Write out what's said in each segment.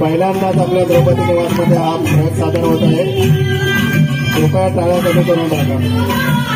पहिल्यांदाच आपल्या द्रौपदी निवासमध्ये हा प्रयोग सादर होत आहे. कृपया टाळ्या कमी करून टाका.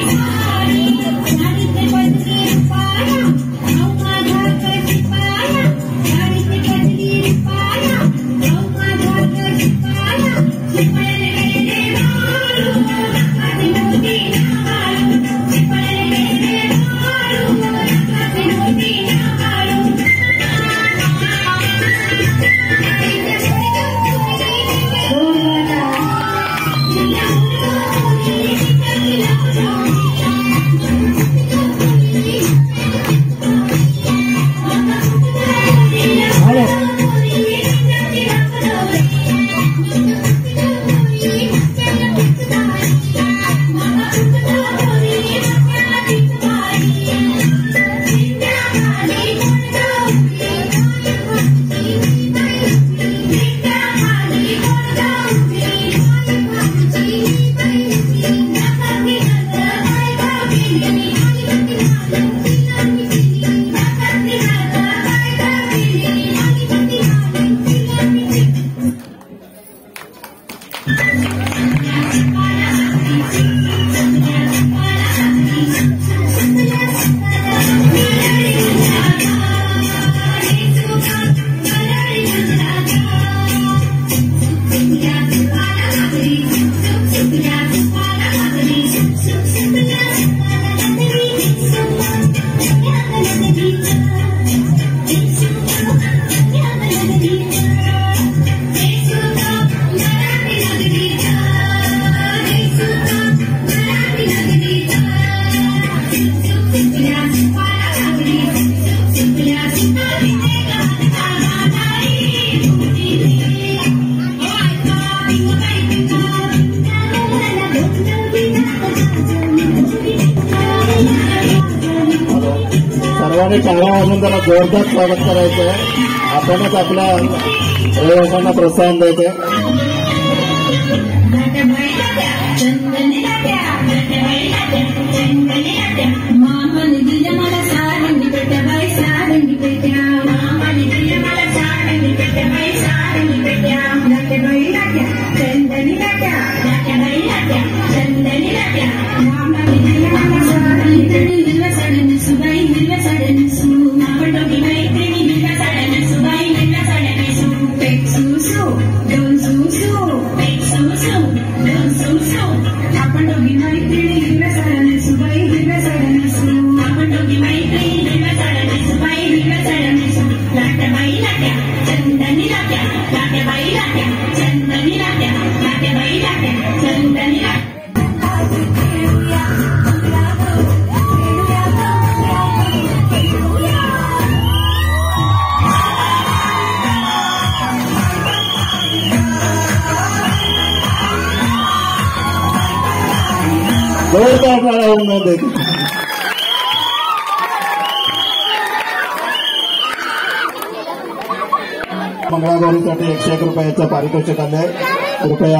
वेगळा म्हणून जोरदार स्वागत करायचं आहे. आपणच आपल्या प्रयोगांना प्रोत्साहन द्यायचं आहे जोरदार टाळ्या होऊन जाऊ मंगळागौरीसाठी एकशे एक रुपयाचं पारितोषिक आलंय कृपया